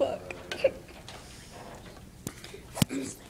fuck.